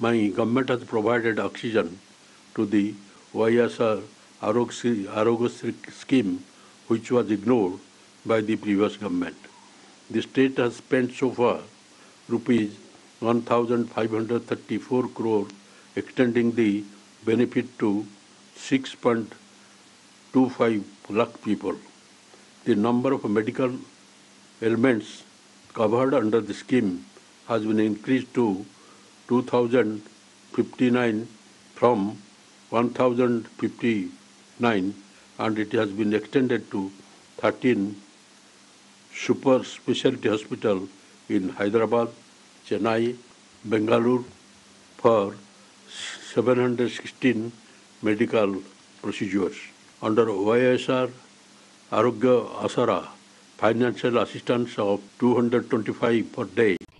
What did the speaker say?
my government has provided oxygen to the YSR Aarogyasri scheme, which was ignored by the previous government. The state has spent so far rupees 1,534 crore, extending the benefit to 6.25 lakh people. The number of medical ailments covered under the scheme has been increased to 2,059 from 1,059 and it has been extended to 13 super specialty hospital in Hyderabad, Chennai, Bengaluru for 716 medical procedures. Under YSR Aarogya Asara, financial assistance of 225 per day